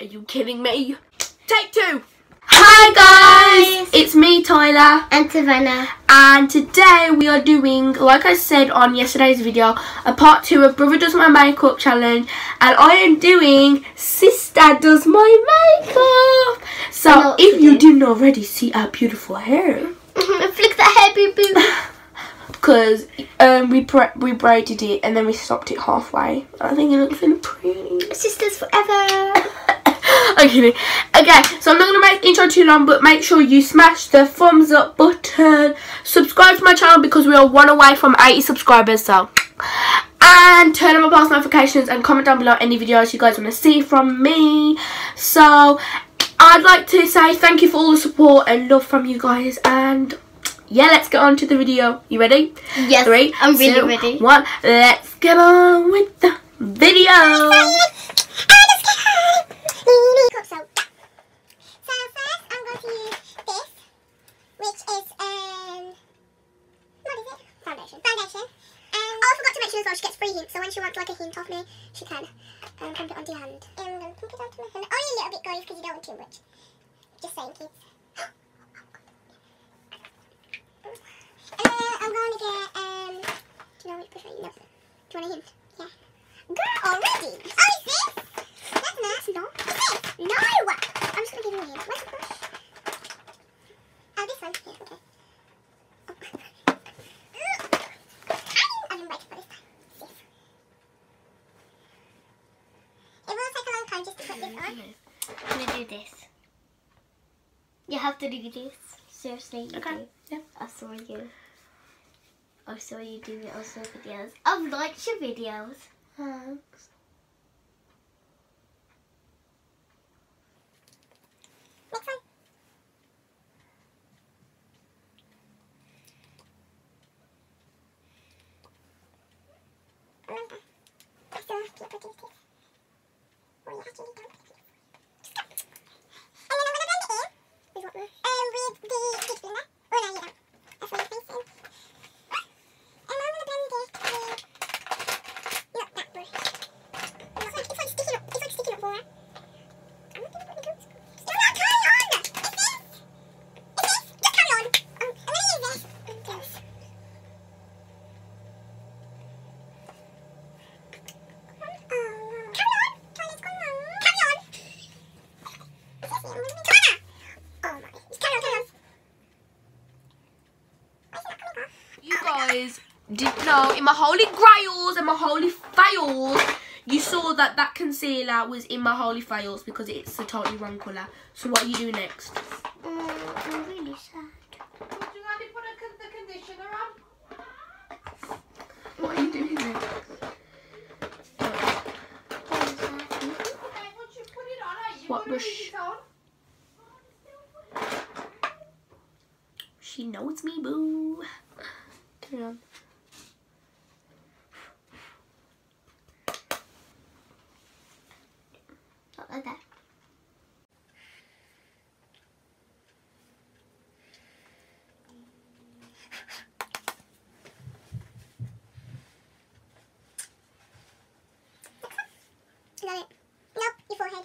Are you kidding me? Take two. Hi guys! It's me, Tyla. And Savannah. And today we are doing, like I said on yesterday's video, a part two of Brother Does My Makeup challenge. And I am doing Sister Does My Makeup. So if you didn't already see our beautiful hair. Flick that hair, boo boo. Because um, we we braided it and then we stopped it halfway. I think it looks really pretty. Sisters forever. I'm kidding. Okay, so I'm not going to make the intro too long, but make sure you smash the thumbs up button. Subscribe to my channel because we are one away from 80 subscribers, so. And turn on my post notifications and comment down below any videos you guys want to see from me. So, I'd like to say thank you for all the support and love from you guys. And, yeah, let's get on to the video. You ready? Yes, Three, I'm really two, ready. One. Let's get on with the video. So, so first I'm going to use this, which is um, what is it? Foundation. Foundation. Um, oh, I forgot to mention as well. She gets free hints, so when she wants like a hint off me, she can um, pump it onto your hand. Um, I'm going to pump it onto my hand. Only a little bit, guys, because you don't want too much. Just saying, kids. uh, I'm going to get um. Do you know which I use? No. Do you want a hint? Yeah. Girl, already. Oh, is this? That's nice. No. No! I'm just gonna give you a hint. Where's the brush? Oh, this one. Here, okay. I didn't break it for this time. Yes. It will take a long time just to put this on. I'm gonna do this. You have to do this. Seriously, you Okay, do. yeah. I saw you. I saw you do it on some videos. I've liked your videos. Thanks. Next one. Remember, I still have to put these teeth. Oh, you actually don't. Just go. And then I'm gonna blend it in. With what? Um, with the stitch blender. Oh, no, you don't. That's what I'm facing. And I'm gonna blend it with not that brush. It's like, it's like sticking up. It's like sticking up for her. I'm not gonna put my gums. Still not carry on. Is this? Is this? Just carry on. Um, I'm gonna use this. Yes. Oh, carry on. Carry on. Carry on. Come on. Oh my. Just carry on. Carry on. Why is it not coming off? You guys know in my holy grails and my holy fails, you saw that that concealer was in my holy fails because it's a totally wrong colour. So what are you do next? Mm, I'm really sad. Would you mind put the conditioner on? What are you doing next? What brush? She knows me, boo. Turn it on. Not like that. Is that it? Nope, your forehead.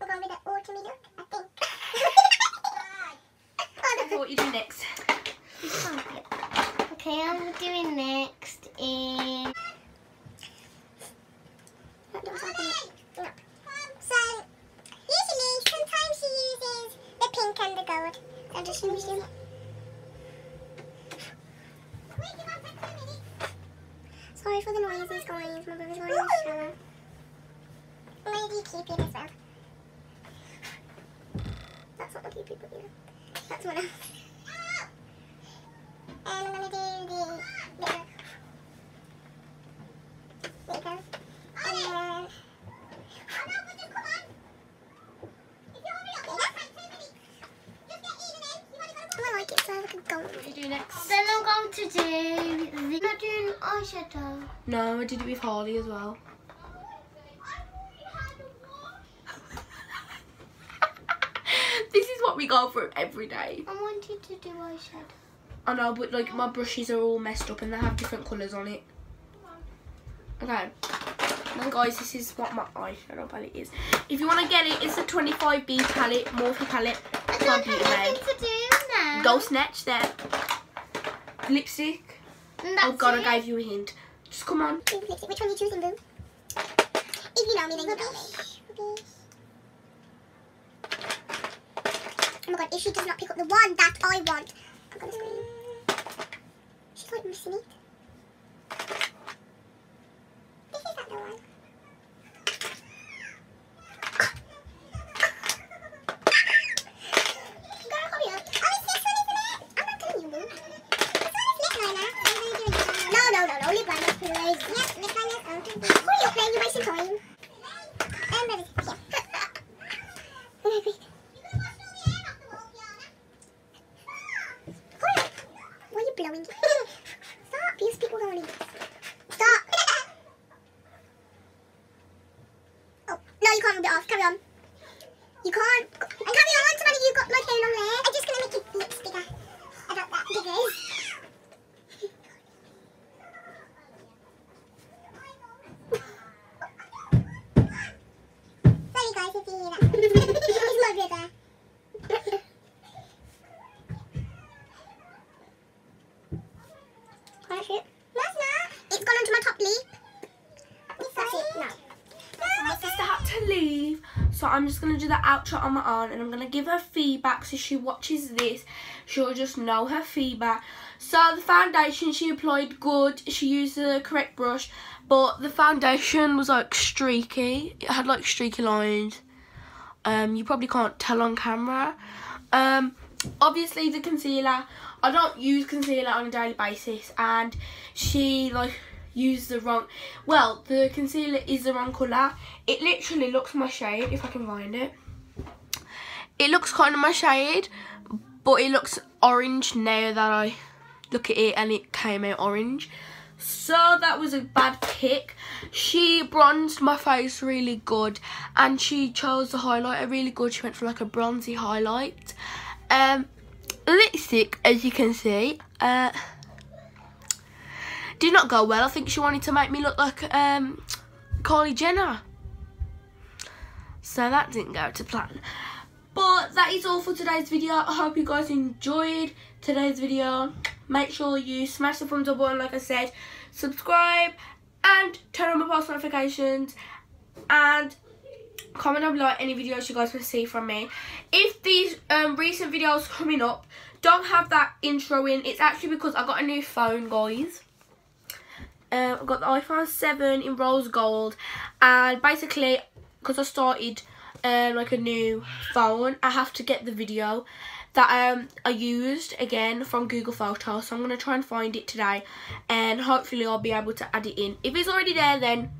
We're going with the autumn look, I think. oh, So what you do next? Okay, I'm doing next is... What. So, usually, sometimes she uses the pink and the gold. I'm just using. Sorry for the noises, guys. My brother's going in the shower. Where do you keep it as well? That's not the keep it, but yeah. That's else. And I'm gonna do the. the there you go. And then. I like it so I can go. What do you do next? Then I'm going to do the I'm not doing eyeshadow. No, I did it with Harley as well. this is what we go through every day. I wanted to do eyeshadow. I know, but like my brushes are all messed up and they have different colours on it. Okay. Then guys, this is what my eyeshadow palette is. If you want to get it, it's a 25B palette, Morphe palette. I don't my have beauty nothing to do now. Go snatch that. Lipstick. And Oh god, it. I gave you a hint. Just come on. Pink. Which one are you choosing, Boo? If you know me, then you know me. Oh my god, if she does not pick up the one that I want, I'm gonna scream. She's like missing it. This is not the one. Girl, hurry up. Oh, it's this one, isn't it? I'm not telling you, Boo. This one is lip liner. I'm gonna do it. No, no, no, no, lip liner, please. Yes, lip liner. Hurry up, man, you're wasting time. Um, where is it? Here. Okay, wait. Hurry up. Why are you blowing? Stop, because people don't want to Stop. oh, no, you can't rub it off. Carry on. You can't. And carry on, somebody, you've got like very long hair. I'm just going to make your lips bigger. I got that. Bigger. Sorry guys if you hear that. it's my brother. That's it. That's not. It's gone onto my top lip. That's it. No. My sister had to leave, so I'm just gonna do the outro on my own, and I'm gonna give her feedback. So she watches this, she'll just know her feedback. So the foundation she applied good. She used the correct brush, but the foundation was like streaky. It had like streaky lines. Um, you probably can't tell on camera. Um, obviously the concealer. I don't use concealer on a daily basis, and she like used the wrong. Well, the concealer is the wrong colour. It literally looks my shade if I can find it. It looks kind of my shade, but it looks orange now that I look at it and it came out orange. So that was a bad pick. She bronzed my face really good and she chose the highlighter really good. She went for like a bronzy highlight. Um, lipstick, as you can see, uh, did not go well. I think she wanted to make me look like um, Kylie Jenner. So that didn't go to plan. But that is all for today's video. I hope you guys enjoyed today's video. Make sure you smash the thumbs up button like I said. Subscribe and turn on my post notifications. And comment down below any videos you guys want to see from me. If these um, recent videos coming up don't have that intro in, it's actually because I got a new phone, guys. Um, I got the iPhone 7 in rose gold, and basically, because I started um, like a new phone, I have to get the video that um, I used again from Google Photos. So I'm gonna try and find it today, and hopefully I'll be able to add it in. If it's already there, then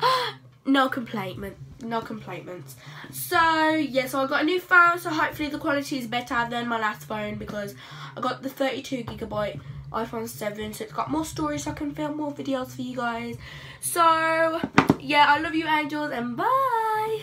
no complaint, no complaints. So yeah, so I got a new phone, so hopefully the quality is better than my last phone because I got the 32 gigabyte iPhone 7, so it's got more storage, so I can film more videos for you guys. So yeah, I love you angels, and bye.